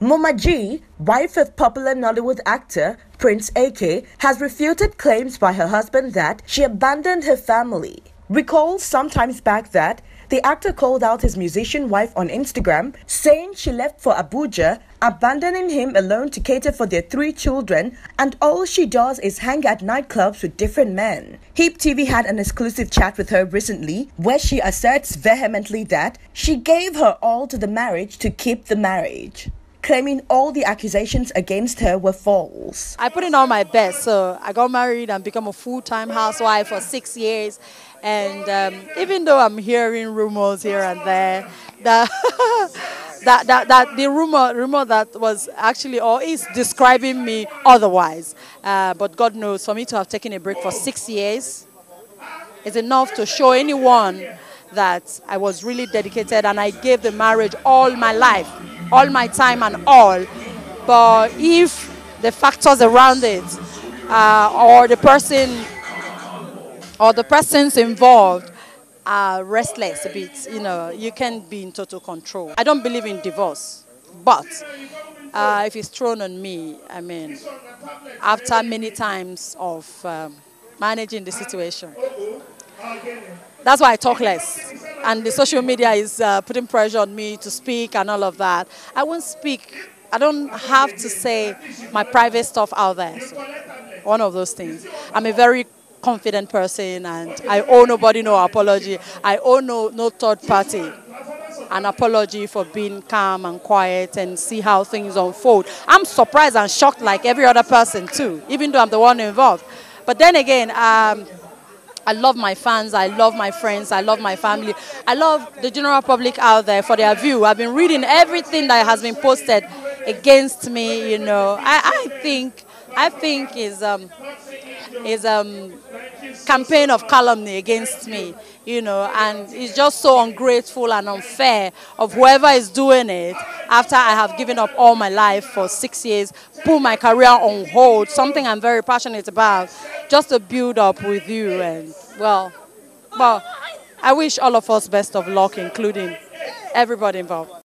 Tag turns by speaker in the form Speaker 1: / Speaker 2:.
Speaker 1: Muma Gee, wife of popular Nollywood actor Prince Eke, has refuted claims by her husband that she abandoned her family. Recall sometimes back that the actor called out his musician wife on Instagram, saying she left for Abuja, abandoning him alone to cater for their three children, and all she does is hang at nightclubs with different men. Hip TV had an exclusive chat with her recently, where she asserts vehemently that she gave her all to the marriage to keep the marriage claiming all the accusations against her were false.
Speaker 2: I put in all my best. So I got married and become a full-time housewife for six years. And um, even though I'm hearing rumors here and there, that, that, that, that the rumor, rumor that was actually or is describing me otherwise. Uh, but God knows, for me to have taken a break for six years is enough to show anyone that I was really dedicated and I gave the marriage all my life, all my time and all. But if the factors around it uh, or the person or the persons involved are restless a bit, you know, you can be in total control. I don't believe in divorce, but uh, if it's thrown on me, I mean, after many times of um, managing the situation, that's why I talk less. And the social media is uh, putting pressure on me to speak and all of that. I won't speak. I don't have to say my private stuff out there. So one of those things. I'm a very confident person and I owe nobody no apology. I owe no, no third party an apology for being calm and quiet and see how things unfold. I'm surprised and shocked like every other person too, even though I'm the one involved. But then again, um, I love my fans, I love my friends, I love my family. I love the general public out there for their view. I've been reading everything that has been posted against me, you know. I, I think I think is um, is um, campaign of calumny against me, you know, and it's just so ungrateful and unfair of whoever is doing it after I have given up all my life for six years, put my career on hold, something I'm very passionate about, just to build up with you and, well, well, I wish all of us best of luck, including everybody involved.